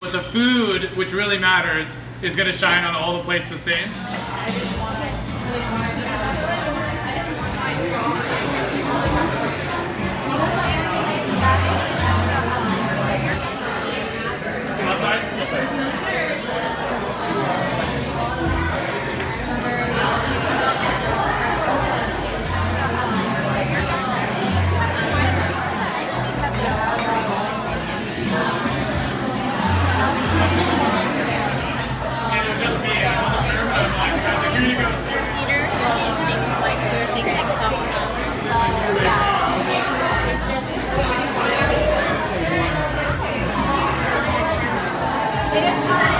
But the food, which really matters, is going to shine on all the plates the same. Ele é